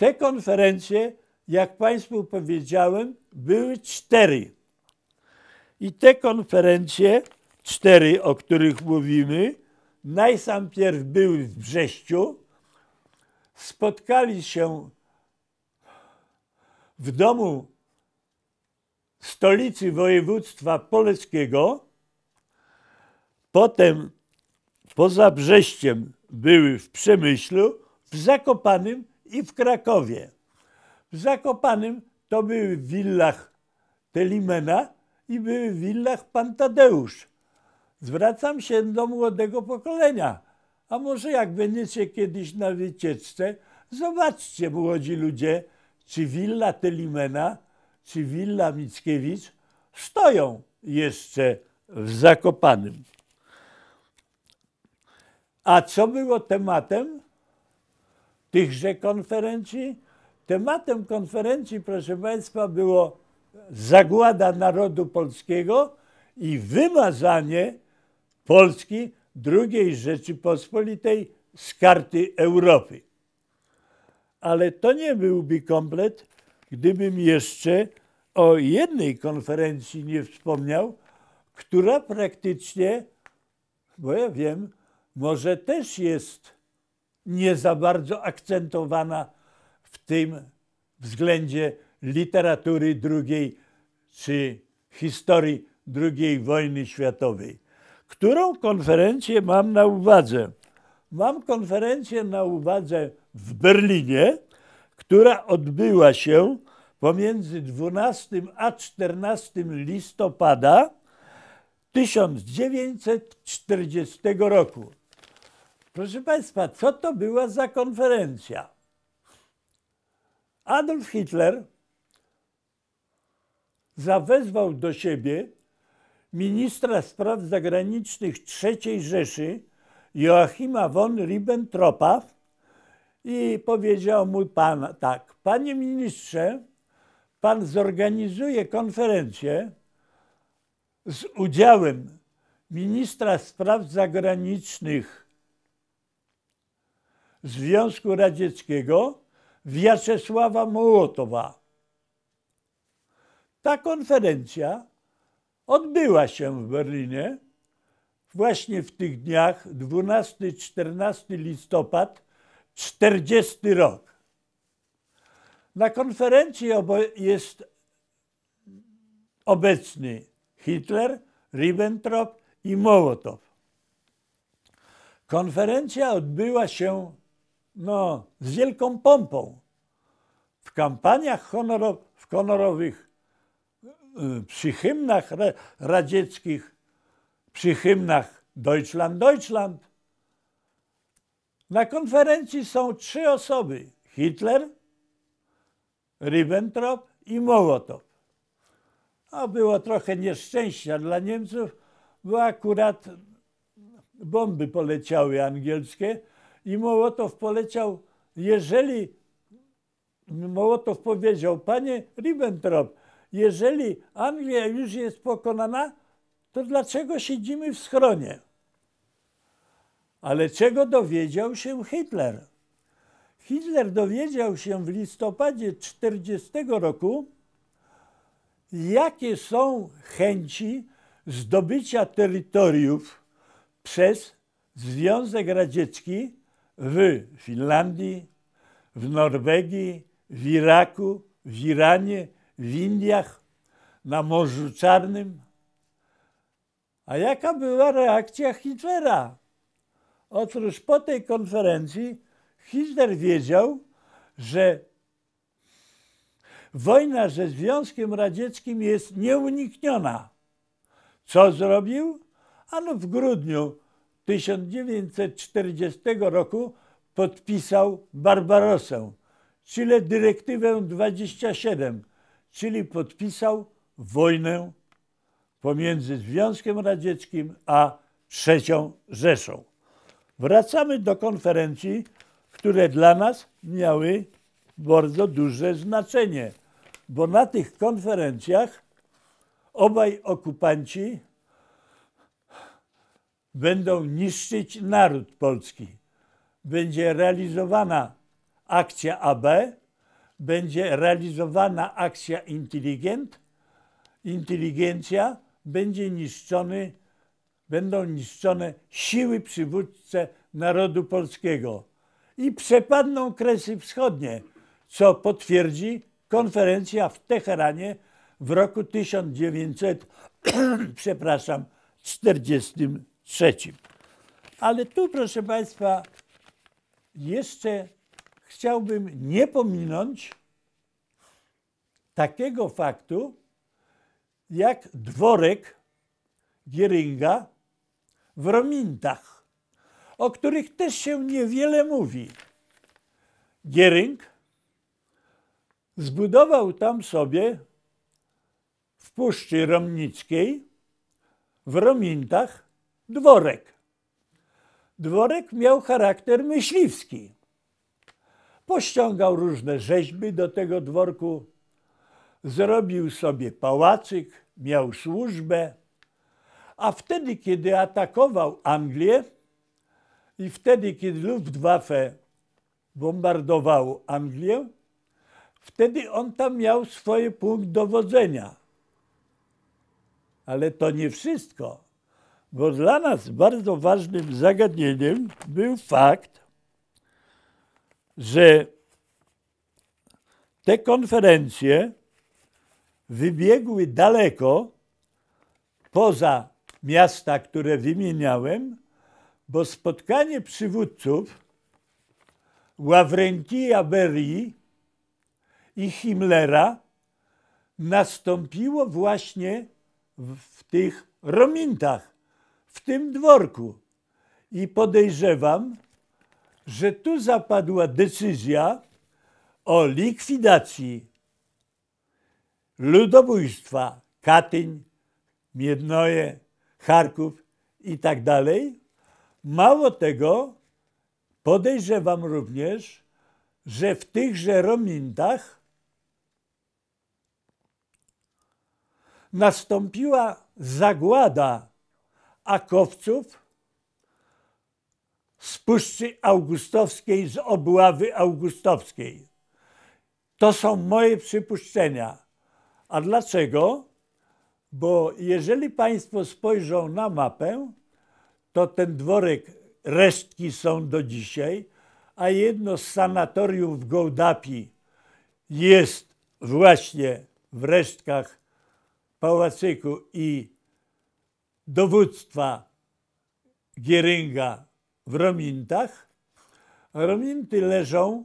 Te konferencje, jak Państwu powiedziałem, były cztery. I te konferencje, cztery, o których mówimy, najsampierw były w Brześciu, spotkali się w domu stolicy województwa poleckiego, potem poza Brześciem były w Przemyślu, w Zakopanym i w Krakowie. W Zakopanym to były w willach Telimena i były w willach Pan Tadeusz. Zwracam się do młodego pokolenia. A może jak będziecie kiedyś na wycieczce, zobaczcie młodzi ludzie, czy willa Telimena, czy willa Mickiewicz stoją jeszcze w Zakopanym. A co było tematem tychże konferencji? Tematem konferencji, proszę Państwa, było zagłada narodu polskiego i wymazanie Polski II Rzeczypospolitej z karty Europy. Ale to nie byłby komplet, gdybym jeszcze o jednej konferencji nie wspomniał, która praktycznie, bo ja wiem, może też jest nie za bardzo akcentowana w tym względzie literatury drugiej czy historii II wojny światowej. Którą konferencję mam na uwadze? Mam konferencję na uwadze w Berlinie, która odbyła się pomiędzy 12 a 14 listopada 1940 roku. Proszę Państwa, co to była za konferencja? Adolf Hitler zawezwał do siebie ministra spraw zagranicznych III Rzeszy Joachima von Ribbentropa i powiedział mu pan tak, panie ministrze, pan zorganizuje konferencję z udziałem ministra spraw zagranicznych Związku Radzieckiego Wiaczesława Mołotowa. Ta konferencja odbyła się w Berlinie właśnie w tych dniach 12-14 listopad 40 rok. Na konferencji jest obecny Hitler, Ribbentrop i Mołotow. Konferencja odbyła się no, z wielką pompą. W kampaniach honorow, w honorowych, y, przy hymnach radzieckich, przy hymnach Deutschland, Deutschland. Na konferencji są trzy osoby. Hitler, Ribbentrop i Mołotow. A było trochę nieszczęścia dla Niemców, bo akurat bomby poleciały angielskie i Mołotow poleciał, jeżeli Mołotow powiedział, panie Ribbentrop, jeżeli Anglia już jest pokonana, to dlaczego siedzimy w schronie? Ale czego dowiedział się Hitler? Hitler dowiedział się w listopadzie 40 roku, jakie są chęci zdobycia terytoriów przez Związek Radziecki w Finlandii, w Norwegii, w Iraku, w Iranie, w Indiach, na Morzu Czarnym. A jaka była reakcja Hitlera? Otóż po tej konferencji Hitler wiedział, że wojna ze Związkiem Radzieckim jest nieunikniona. Co zrobił? Ano w grudniu 1940 roku podpisał Barbarosę, czyli dyrektywę 27, czyli podpisał wojnę pomiędzy Związkiem Radzieckim a III Rzeszą. Wracamy do konferencji, które dla nas miały bardzo duże znaczenie, bo na tych konferencjach obaj okupanci będą niszczyć naród polski. Będzie realizowana akcja AB, będzie realizowana akcja inteligent, inteligencja, będzie niszczony, będą niszczone siły przywódcze narodu polskiego i przepadną Kresy Wschodnie, co potwierdzi konferencja w Teheranie w roku 1900, przepraszam, 43. Ale tu, proszę Państwa, jeszcze chciałbym nie pominąć takiego faktu, jak dworek Gieringa w Romintach, o których też się niewiele mówi. Giering zbudował tam sobie w Puszczy Romnickiej, w Romintach, dworek. Dworek miał charakter myśliwski. Pościągał różne rzeźby do tego dworku, zrobił sobie pałacyk, miał służbę, a wtedy, kiedy atakował Anglię i wtedy, kiedy Luftwaffe bombardowało Anglię, wtedy on tam miał swoje punkt dowodzenia. Ale to nie wszystko, bo dla nas bardzo ważnym zagadnieniem był fakt, że te konferencje wybiegły daleko poza miasta, które wymieniałem, bo spotkanie przywódców Ławrentija Berii i Himmlera nastąpiło właśnie w tych Romintach, w tym dworku. I podejrzewam, że tu zapadła decyzja o likwidacji ludobójstwa Katyń, Miednoje, Charków i tak dalej. Mało tego, podejrzewam również, że w tychże Romintach nastąpiła zagłada akowców z Puszczy Augustowskiej, z obławy augustowskiej. To są moje przypuszczenia. A dlaczego? Bo jeżeli Państwo spojrzą na mapę, to ten dworek, resztki są do dzisiaj, a jedno z sanatoriów w Gołdapi jest właśnie w resztkach pałacyku i dowództwa Gieringa w Romintach. Rominty leżą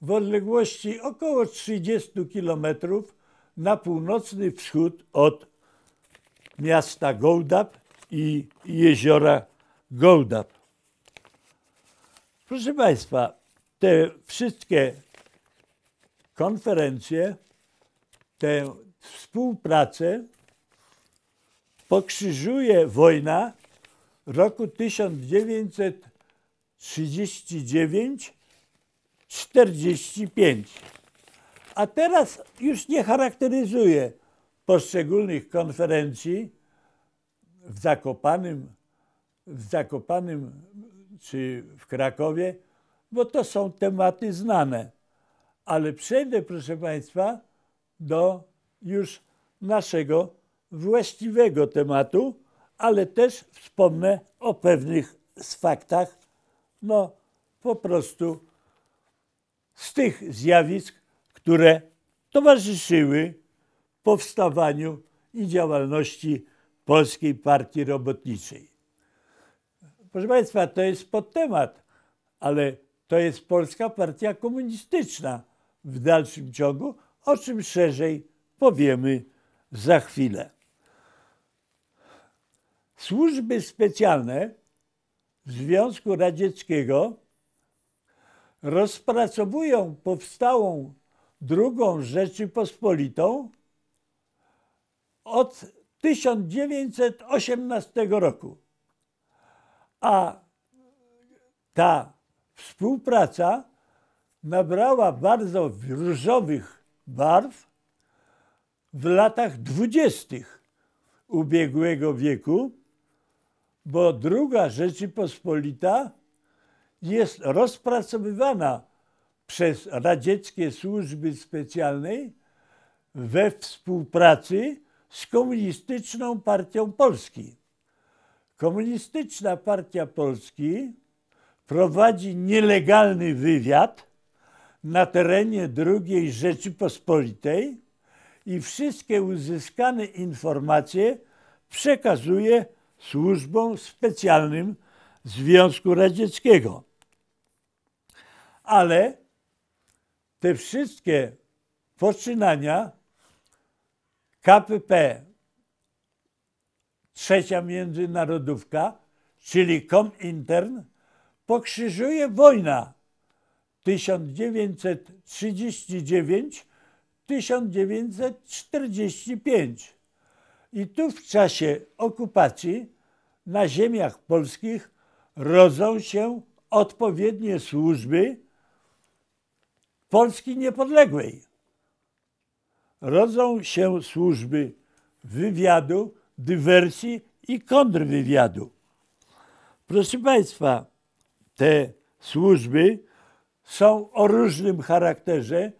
w odległości około 30 kilometrów na północny wschód od miasta Gołdap i jeziora Gołdap. Proszę Państwa, te wszystkie konferencje, tę współpracę pokrzyżuje wojna roku 1939-45. A teraz już nie charakteryzuje poszczególnych konferencji w Zakopanym, w Zakopanym czy w Krakowie, bo to są tematy znane. Ale przejdę, proszę Państwa, do już naszego właściwego tematu, ale też wspomnę o pewnych z faktach, no po prostu z tych zjawisk, które towarzyszyły powstawaniu i działalności Polskiej Partii Robotniczej. Proszę Państwa, to jest podtemat, ale to jest Polska Partia Komunistyczna w dalszym ciągu, o czym szerzej powiemy za chwilę. Służby specjalne Związku Radzieckiego rozpracowują powstałą drugą Rzeczypospolitą od 1918 roku. A ta współpraca nabrała bardzo różowych barw w latach dwudziestych ubiegłego wieku, bo druga Rzeczypospolita jest rozpracowywana przez radzieckie służby specjalne we współpracy z Komunistyczną Partią Polski. Komunistyczna Partia Polski prowadzi nielegalny wywiad na terenie II Rzeczypospolitej i wszystkie uzyskane informacje przekazuje służbom specjalnym Związku Radzieckiego. Ale te wszystkie poczynania KPP, trzecia międzynarodówka, czyli Komintern, pokrzyżuje wojna 1939-1945. I tu w czasie okupacji na ziemiach polskich rodzą się odpowiednie służby Polski niepodległej. Rodzą się służby wywiadu, dywersji i kontrwywiadu. Proszę Państwa, te służby są o różnym charakterze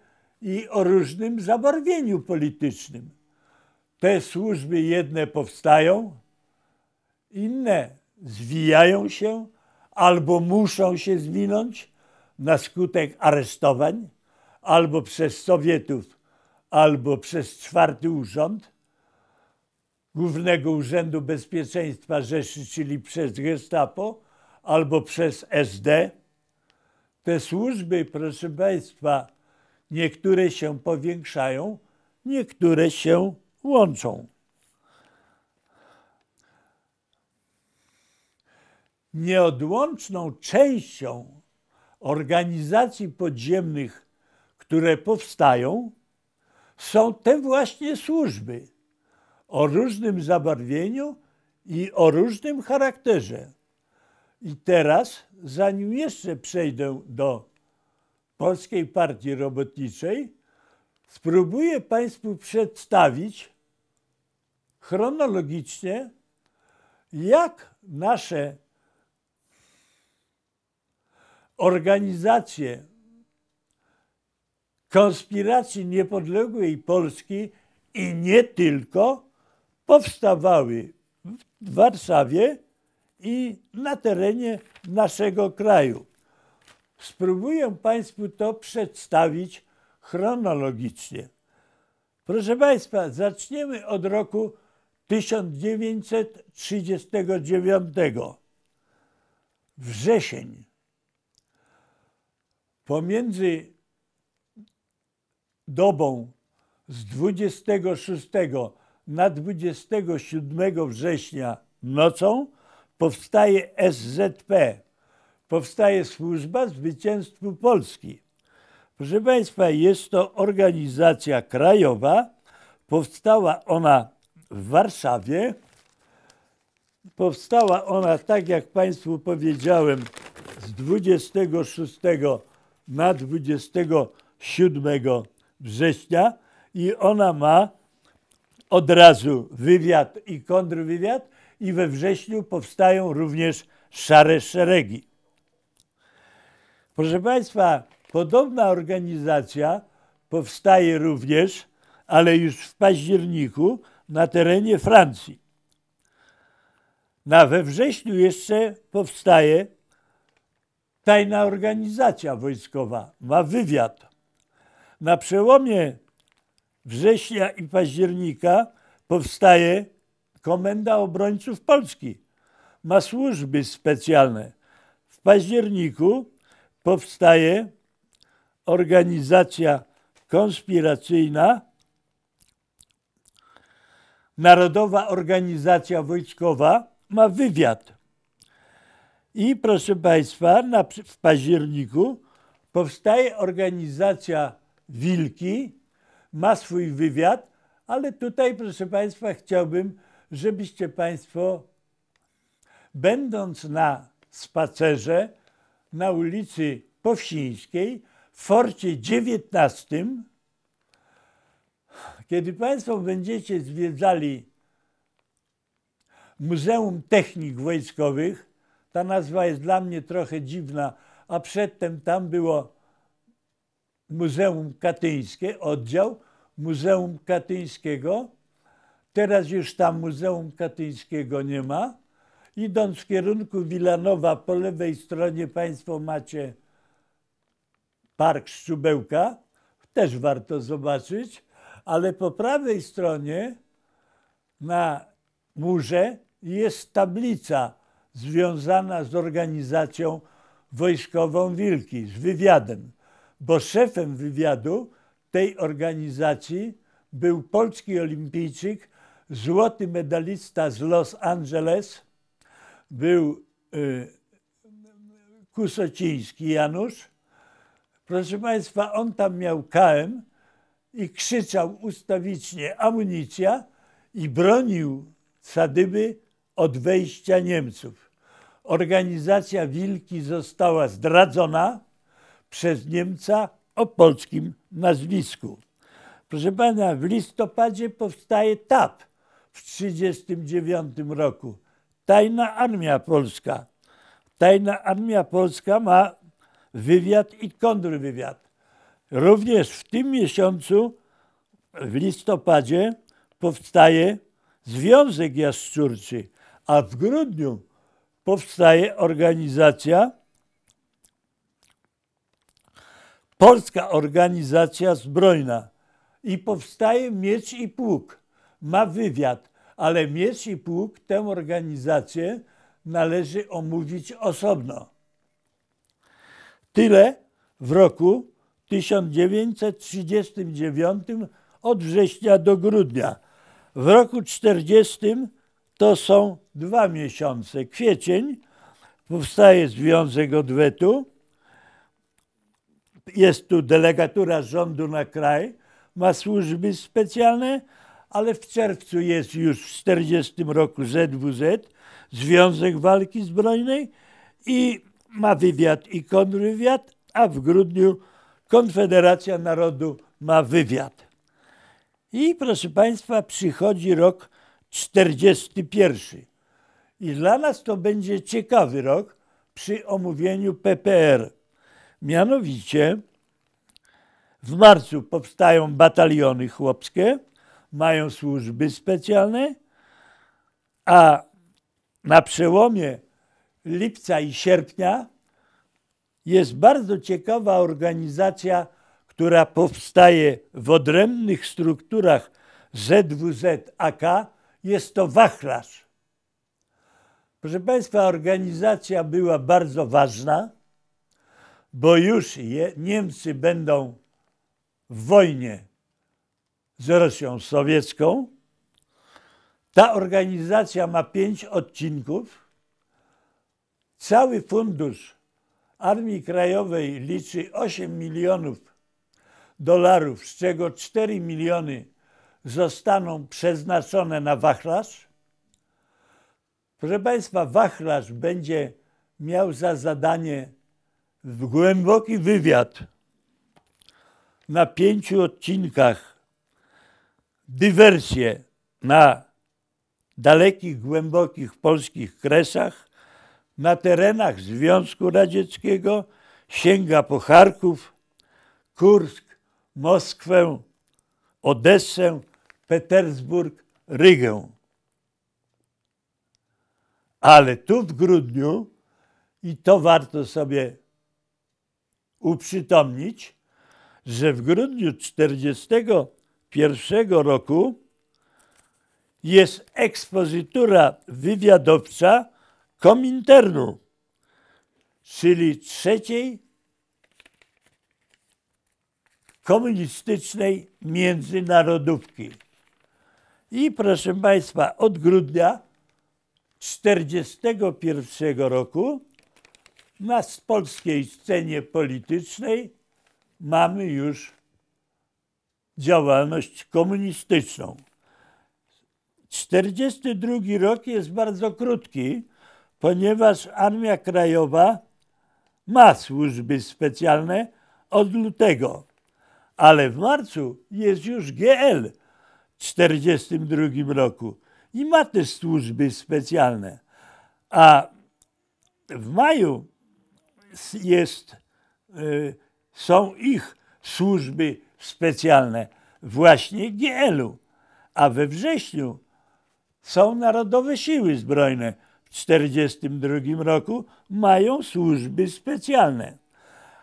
i o różnym zabarwieniu politycznym. Te służby jedne powstają, inne zwijają się albo muszą się zwinąć na skutek aresztowań, albo przez Sowietów, albo przez czwarty urząd Głównego Urzędu Bezpieczeństwa Rzeszy, czyli przez Gestapo, albo przez SD. Te służby, proszę Państwa, niektóre się powiększają, niektóre się łączą. Nieodłączną częścią organizacji podziemnych, które powstają, są te właśnie służby o różnym zabarwieniu i o różnym charakterze. I teraz, zanim jeszcze przejdę do Polskiej Partii Robotniczej, spróbuję Państwu przedstawić chronologicznie, jak nasze organizacje konspiracji niepodległej Polski i nie tylko powstawały w Warszawie i na terenie naszego kraju. Spróbuję Państwu to przedstawić chronologicznie. Proszę Państwa, zaczniemy od roku 1939. Wrzesień. Pomiędzy dobą z 26 na 27 września nocą powstaje SZP, powstaje Służba Zwycięstwu Polski. Proszę Państwa, jest to organizacja krajowa. Powstała ona w Warszawie. Powstała ona, tak jak Państwu powiedziałem, z 26 na 27 września i ona ma od razu wywiad i kontrwywiad i we wrześniu powstają również szare szeregi. Proszę Państwa, podobna organizacja powstaje również, ale już w październiku na terenie Francji. Na we wrześniu jeszcze powstaje tajna organizacja wojskowa, ma wywiad. Na przełomie września i października powstaje Komenda Obrońców Polski. Ma służby specjalne. W październiku powstaje organizacja konspiracyjna, Narodowa Organizacja Wojskowa ma wywiad. I proszę Państwa, na, w październiku powstaje organizacja Wilki, ma swój wywiad, ale tutaj, proszę Państwa, chciałbym, żebyście Państwo, będąc na spacerze na ulicy Powsińskiej, w Forcie 19, kiedy Państwo będziecie zwiedzali Muzeum Technik Wojskowych, ta nazwa jest dla mnie trochę dziwna, a przedtem tam było Muzeum Katyńskie, oddział Muzeum Katyńskiego. Teraz już tam Muzeum Katyńskiego nie ma. Idąc w kierunku Wilanowa, po lewej stronie Państwo macie Park Szczubełka. Też warto zobaczyć. Ale po prawej stronie na murze jest tablica związana z organizacją wojskową Wilki, z wywiadem, bo szefem wywiadu tej organizacji był polski olimpijczyk, złoty medalista z Los Angeles, był y, Kusociński Janusz. Proszę Państwa, on tam miał KM i krzyczał ustawicznie amunicja i bronił Sadyby od wejścia Niemców. Organizacja Wilki została zdradzona przez Niemca o polskim nazwisku. Proszę pana, w listopadzie powstaje TAP w 1939 roku. Tajna Armia Polska. Tajna Armia Polska ma wywiad i kontrwywiad. Również w tym miesiącu, w listopadzie, powstaje Związek Jaszczurczy, a w grudniu powstaje organizacja Polska Organizacja Zbrojna i powstaje Miecz i Pług. Ma wywiad, ale Miecz i Pług, tę organizację należy omówić osobno. Tyle w roku 1939 od września do grudnia. W roku 40 to są dwa miesiące. Kwiecień, powstaje Związek Odwetu, jest tu delegatura rządu na kraj, ma służby specjalne, ale w czerwcu jest już w 40 roku ZWZ, Związek Walki Zbrojnej i ma wywiad i kontrwywiad, a w grudniu Konfederacja Narodu ma wywiad. I proszę Państwa, przychodzi rok 41. I dla nas to będzie ciekawy rok przy omówieniu PPR. Mianowicie w marcu powstają bataliony chłopskie, mają służby specjalne, a na przełomie lipca i sierpnia jest bardzo ciekawa organizacja która powstaje w odrębnych strukturach ZWZ-AK, jest to wachlarz. Proszę Państwa, organizacja była bardzo ważna, bo już je, Niemcy będą w wojnie z Rosją sowiecką. Ta organizacja ma pięć odcinków. Cały fundusz Armii Krajowej liczy 8 milionów dolarów, z czego 4 miliony zostaną przeznaczone na wachlarz. Proszę Państwa, wachlarz będzie miał za zadanie głęboki wywiad na pięciu odcinkach, dywersję na dalekich, głębokich polskich kresach, na terenach Związku Radzieckiego, sięga po Charków, Kursk, Moskwę, Odessę, Petersburg, Rygę. Ale tu w grudniu, i to warto sobie uprzytomnić, że w grudniu 1941 roku jest ekspozytura wywiadowcza Kominternu, czyli trzeciej komunistycznej międzynarodówki. I proszę Państwa, od grudnia 1941 roku na polskiej scenie politycznej mamy już działalność komunistyczną. 42 rok jest bardzo krótki, ponieważ Armia Krajowa ma służby specjalne od lutego ale w marcu jest już GL w 1942 roku i ma też służby specjalne. A w maju jest, y, są ich służby specjalne właśnie GL-u, a we wrześniu są Narodowe Siły Zbrojne. W 1942 roku mają służby specjalne.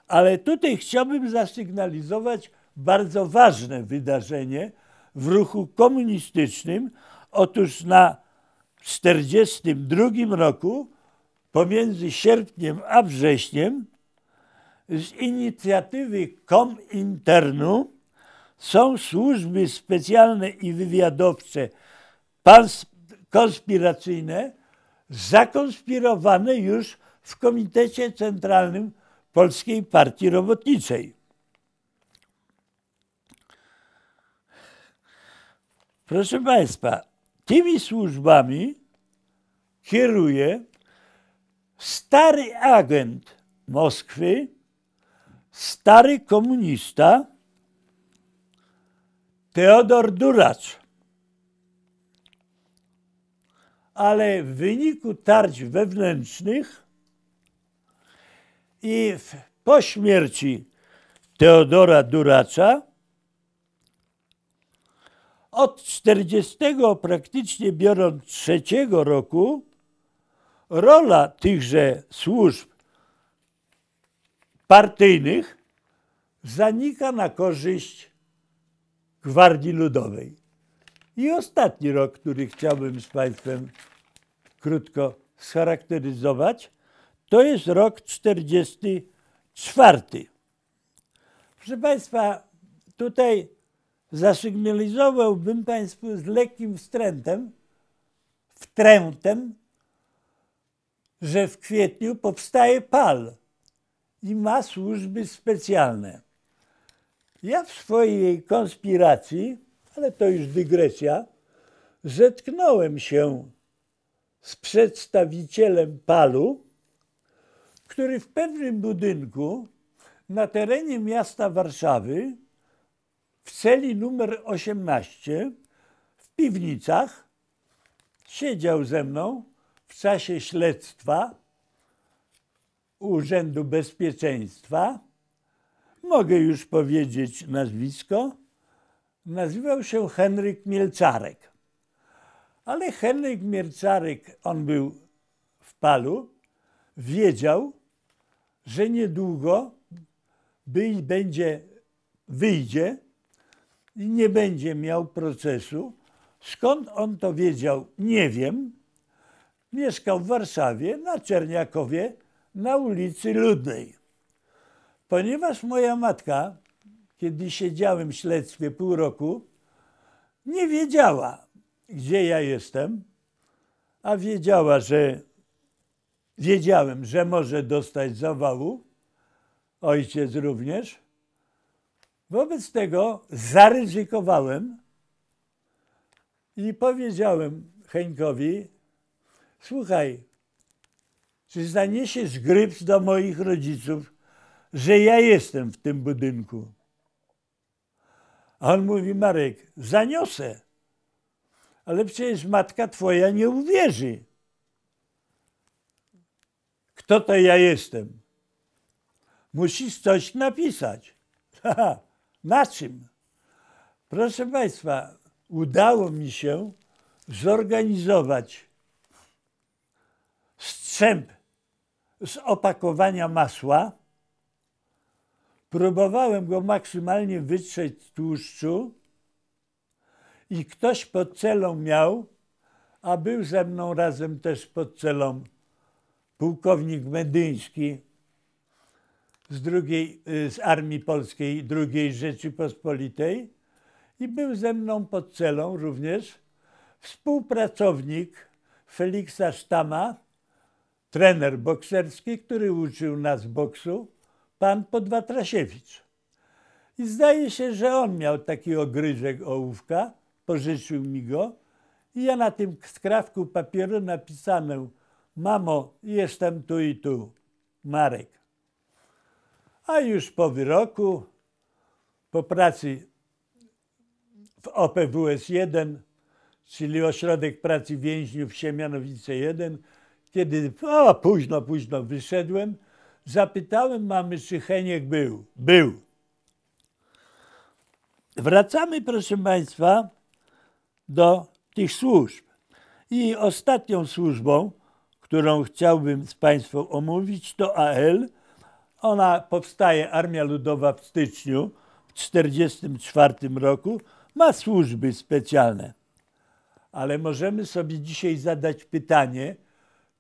Ale tutaj chciałbym zasygnalizować bardzo ważne wydarzenie w ruchu komunistycznym. Otóż na 1942 roku, pomiędzy sierpniem a wrześniem, z inicjatywy Kominternu są służby specjalne i wywiadowcze konspiracyjne zakonspirowane już w Komitecie Centralnym Polskiej Partii Robotniczej. Proszę Państwa, tymi służbami kieruje stary agent Moskwy, stary komunista Teodor Duracz. Ale w wyniku tarć wewnętrznych i po śmierci Teodora Duracza od 40 praktycznie biorąc trzeciego roku rola tychże służb partyjnych zanika na korzyść Gwardii Ludowej. I ostatni rok, który chciałbym z Państwem krótko scharakteryzować, to jest rok 44. Proszę Państwa, tutaj zasygnalizowałbym Państwu z lekkim wstrętem, wtrętem, że w kwietniu powstaje PAL i ma służby specjalne. Ja w swojej konspiracji, ale to już dygresja, zetknąłem się z przedstawicielem PAL-u, który w pewnym budynku na terenie miasta Warszawy w celi numer 18 w piwnicach siedział ze mną w czasie śledztwa Urzędu Bezpieczeństwa. Mogę już powiedzieć nazwisko. Nazywał się Henryk Mielcarek. Ale Henryk Mielcarek, on był w Palu, wiedział, że niedługo by, będzie, wyjdzie i nie będzie miał procesu. Skąd on to wiedział, nie wiem. Mieszkał w Warszawie na Czerniakowie na ulicy Ludnej. Ponieważ moja matka, kiedy siedziałem w śledztwie pół roku, nie wiedziała, gdzie ja jestem, a wiedziała, że wiedziałem, że może dostać zawału, ojciec również. Wobec tego zaryzykowałem i powiedziałem Heńkowi, słuchaj, czy zaniesiesz gryps do moich rodziców, że ja jestem w tym budynku? A on mówi, Marek, zaniosę, ale przecież matka twoja nie uwierzy. Kto to ja jestem? Musisz coś napisać. Na czym? Proszę Państwa, udało mi się zorganizować strzęp z opakowania masła. Próbowałem go maksymalnie wytrzeć z tłuszczu i ktoś pod celą miał, a był ze mną razem też pod celą pułkownik Medyński z, drugiej, y, z Armii Polskiej II Rzeczypospolitej i był ze mną pod celą również współpracownik Feliksa Sztama, trener bokserski, który uczył nas boksu, pan Podwatrasiewicz. I zdaje się, że on miał taki ogryzek ołówka, pożyczył mi go i ja na tym skrawku papieru napisano mamo, jestem tu i tu, Marek. A już po wyroku, po pracy w OPWS 1, czyli Ośrodek Pracy Więźniów Siemianowice 1, kiedy o, późno, późno wyszedłem, zapytałem mamy, czy Heniek był. Był. wracamy, proszę Państwa, do tych służb. I ostatnią służbą, którą chciałbym z Państwem omówić, to AL. Ona powstaje, Armia Ludowa w styczniu w 1944 roku, ma służby specjalne. Ale możemy sobie dzisiaj zadać pytanie,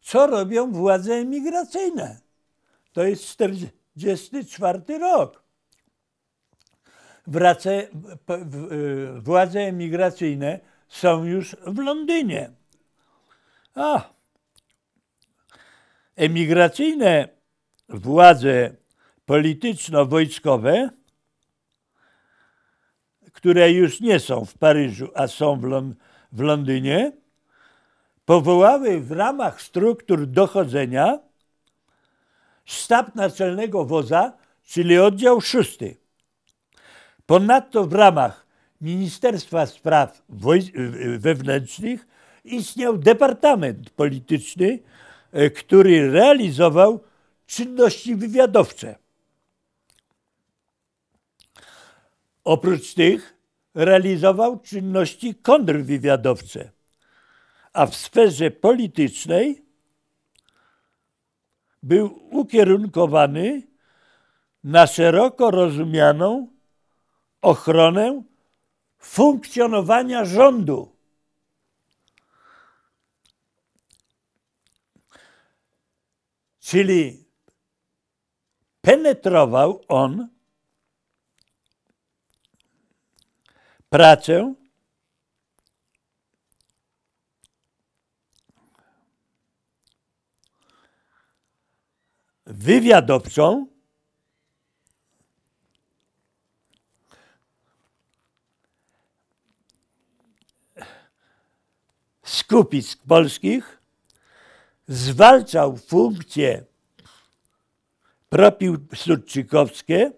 co robią władze emigracyjne? To jest 44 rok. Wrace, władze emigracyjne są już w Londynie. A, emigracyjne władze polityczno-wojskowe, które już nie są w Paryżu, a są w, Lon w Londynie, powołały w ramach struktur dochodzenia sztab naczelnego wodza, czyli oddział szósty. Ponadto w ramach Ministerstwa Spraw Wewnętrznych istniał departament polityczny, e, który realizował czynności wywiadowcze. Oprócz tych realizował czynności kontrwywiadowcze, a w sferze politycznej był ukierunkowany na szeroko rozumianą ochronę funkcjonowania rządu. Czyli penetrował on pracę wywiadowczą skupisk polskich, zwalczał funkcje propiłsudczykowskie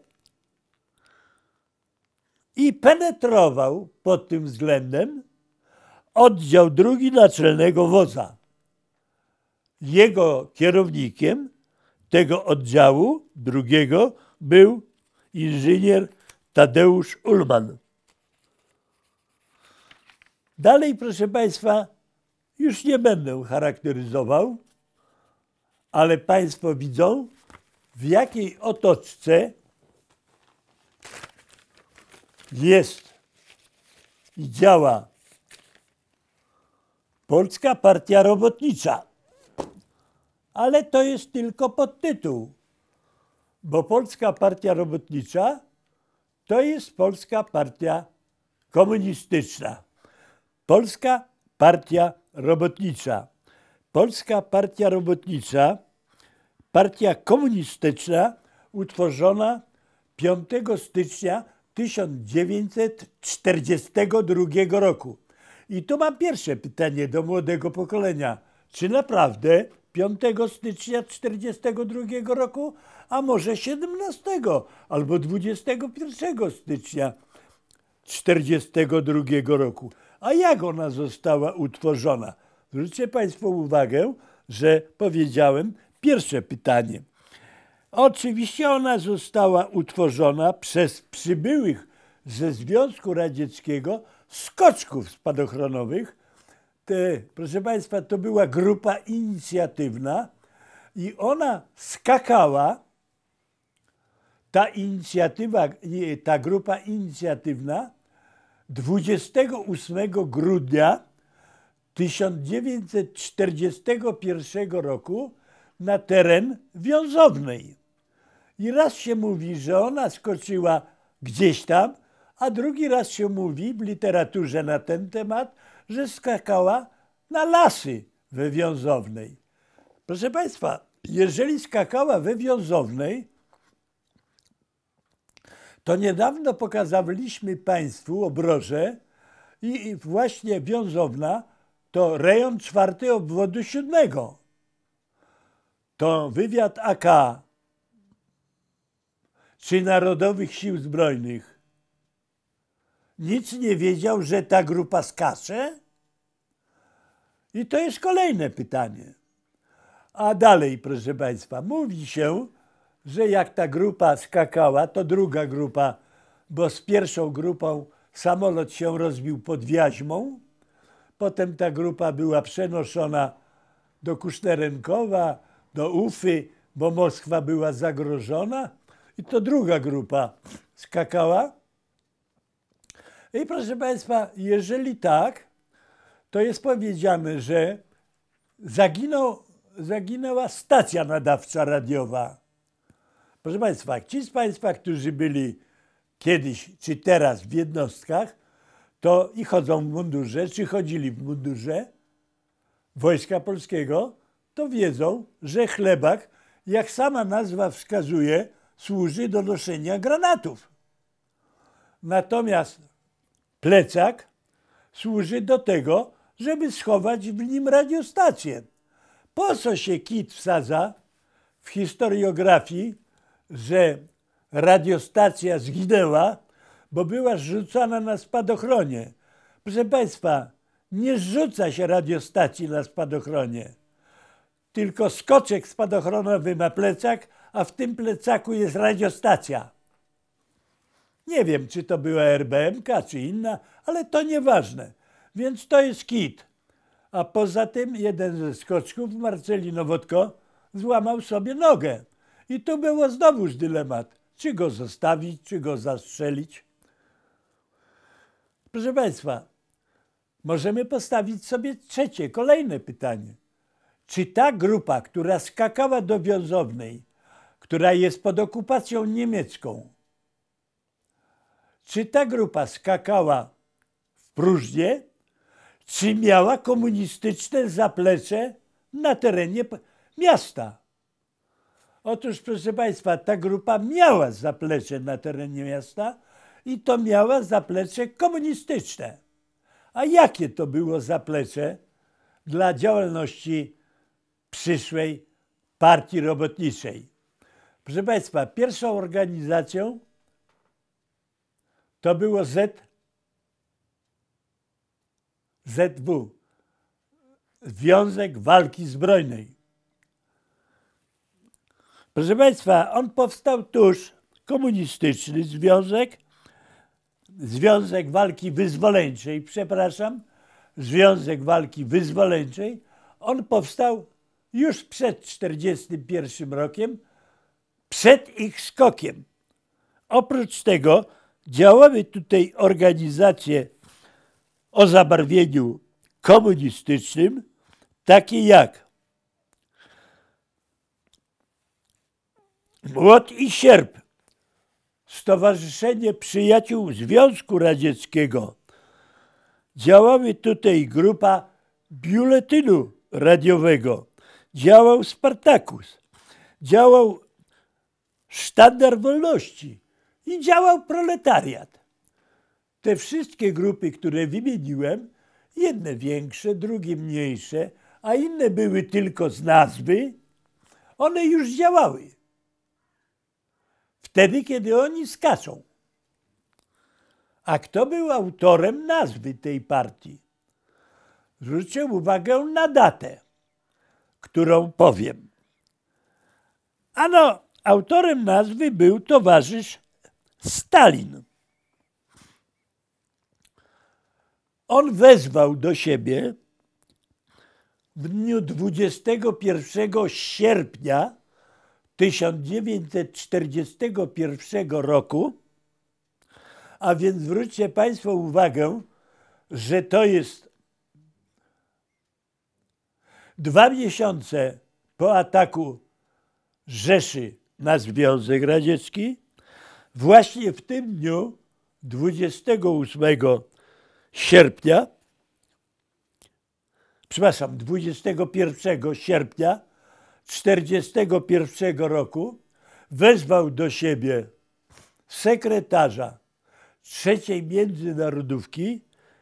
i penetrował pod tym względem oddział drugi naczelnego wodza. Jego kierownikiem tego oddziału drugiego był inżynier Tadeusz Ulman. Dalej, proszę Państwa, już nie będę charakteryzował, ale Państwo widzą, w jakiej otoczce jest i działa Polska Partia Robotnicza. Ale to jest tylko podtytuł, bo Polska Partia Robotnicza to jest Polska Partia Komunistyczna. Polska Partia Robotnicza. Polska Partia Robotnicza, partia komunistyczna, utworzona 5 stycznia 1942 roku. I tu mam pierwsze pytanie do młodego pokolenia. Czy naprawdę 5 stycznia 1942 roku, a może 17 albo 21 stycznia 1942 roku? A jak ona została utworzona? Zwróćcie Państwo uwagę, że powiedziałem pierwsze pytanie. Oczywiście ona została utworzona przez przybyłych ze Związku Radzieckiego skoczków spadochronowych. Te, proszę Państwa, to była grupa inicjatywna i ona skakała, ta inicjatywa, ta grupa inicjatywna 28 grudnia 1941 roku na teren Wiązownej. I raz się mówi, że ona skoczyła gdzieś tam, a drugi raz się mówi w literaturze na ten temat, że skakała na lasy we Wiązownej. Proszę Państwa, jeżeli skakała we Wiązownej, to niedawno pokazaliśmy Państwu obroże i właśnie Wiązowna to rejon czwarty obwodu siódmego. To wywiad AK czy Narodowych Sił Zbrojnych nic nie wiedział, że ta grupa skacze? I to jest kolejne pytanie. A dalej, proszę Państwa, mówi się, że jak ta grupa skakała, to druga grupa bo z pierwszą grupą samolot się rozbił pod Wiaźmą. Potem ta grupa była przenoszona do Kusznerenkowa, do Ufy, bo Moskwa była zagrożona. I to druga grupa skakała. I proszę Państwa, jeżeli tak, to jest powiedziane, że zaginął, zaginęła stacja nadawcza radiowa. Proszę Państwa, ci z Państwa, którzy byli kiedyś czy teraz w jednostkach, to i chodzą w mundurze, czy chodzili w mundurze Wojska Polskiego, to wiedzą, że chlebak, jak sama nazwa wskazuje, służy do noszenia granatów. Natomiast plecak służy do tego, żeby schować w nim radiostację. Po co się kit wsadza w historiografii, że radiostacja zginęła, bo była rzucana na spadochronie. Proszę Państwa, nie rzuca się radiostacji na spadochronie, tylko skoczek spadochronowy ma plecak, a w tym plecaku jest radiostacja. Nie wiem, czy to była RBMK, czy inna, ale to nieważne. Więc to jest kit. A poza tym jeden ze skoczków, Marceli Nowotko, złamał sobie nogę. I tu było znowuż dylemat, czy go zostawić, czy go zastrzelić. Proszę Państwa, możemy postawić sobie trzecie, kolejne pytanie. Czy ta grupa, która skakała do Wiązownej, która jest pod okupacją niemiecką, czy ta grupa skakała w próżnię, czy miała komunistyczne zaplecze na terenie miasta? Otóż, proszę Państwa, ta grupa miała zaplecze na terenie miasta i to miała zaplecze komunistyczne. A jakie to było zaplecze dla działalności przyszłej partii robotniczej? Proszę Państwa, pierwszą organizacją to było Z, ZW, Związek Walki Zbrojnej. Proszę Państwa, on powstał tuż, komunistyczny związek, Związek Walki Wyzwoleńczej, przepraszam, Związek Walki Wyzwoleńczej. On powstał już przed 1941 rokiem, przed ich skokiem. Oprócz tego działały tutaj organizacje o zabarwieniu komunistycznym, takie jak Młot i Sierp, Stowarzyszenie Przyjaciół Związku Radzieckiego. Działały tutaj grupa biuletynu radiowego, działał Spartakus, działał Sztandar Wolności i działał proletariat. Te wszystkie grupy, które wymieniłem, jedne większe, drugie mniejsze, a inne były tylko z nazwy, one już działały. Wtedy, kiedy oni skaczą. A kto był autorem nazwy tej partii? Zwróćcie uwagę na datę, którą powiem. Ano, autorem nazwy był towarzysz Stalin. On wezwał do siebie w dniu 21 sierpnia 1941 roku, a więc zwróćcie Państwo uwagę, że to jest dwa miesiące po ataku Rzeszy na Związek Radziecki, właśnie w tym dniu, 28 sierpnia, przepraszam, 21 sierpnia 1941 roku wezwał do siebie sekretarza trzeciej międzynarodówki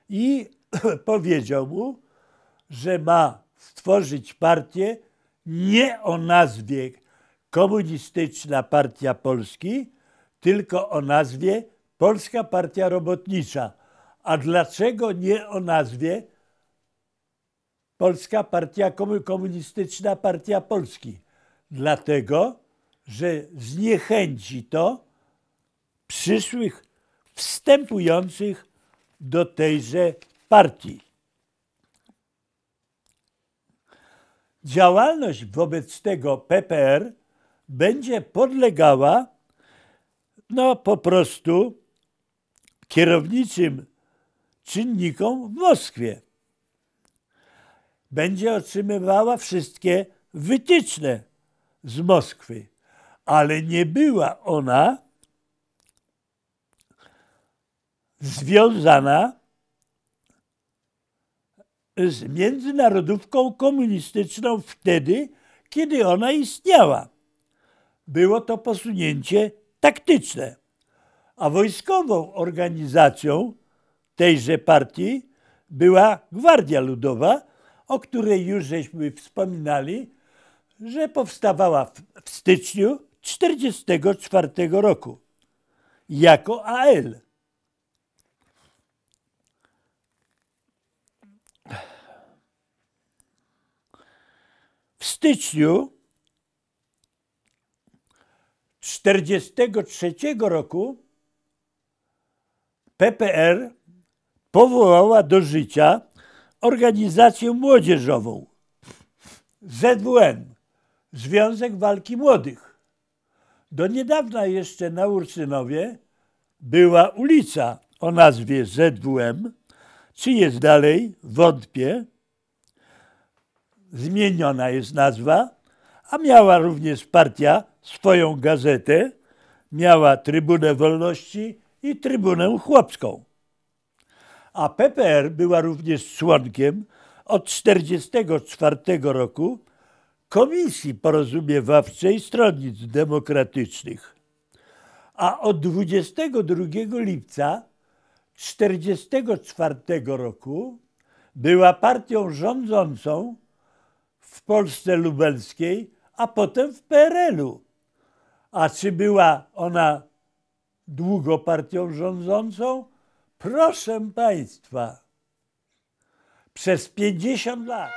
i powiedział mu, że ma stworzyć partię nie o nazwie Komunistyczna Partia Polski, tylko o nazwie Polska Partia Robotnicza. A dlaczego nie o nazwie Polska Partia Komunistyczna Partia Polski? Dlatego, że zniechęci to przyszłych wstępujących do tejże partii. Działalność wobec tego PPR będzie podlegała no po prostu kierowniczym czynnikom w Moskwie. Będzie otrzymywała wszystkie wytyczne z Moskwy, ale nie była ona związana z międzynarodówką komunistyczną wtedy, kiedy ona istniała. Było to posunięcie taktyczne, a wojskową organizacją tejże partii była Gwardia Ludowa, o której już żeśmy wspominali, że powstawała w styczniu 1944 roku jako AL. W styczniu 1943 roku PPR powołała do życia organizację młodzieżową ZWM Związek Walki Młodych. Do niedawna jeszcze na Ursynowie była ulica o nazwie ZWM. Czy jest dalej? Wątpię. Zmieniona jest nazwa, a miała również partia swoją gazetę, miała Trybunę Wolności i Trybunę Chłopską. A PPR była również członkiem od 1944 roku Komisji Porozumiewawczej Stronnic Demokratycznych. A od 22 lipca 1944 roku była partią rządzącą w Polsce Lubelskiej, a potem w PRL-u. A czy była ona długo partią rządzącą? Proszę Państwa, przez 50 lat.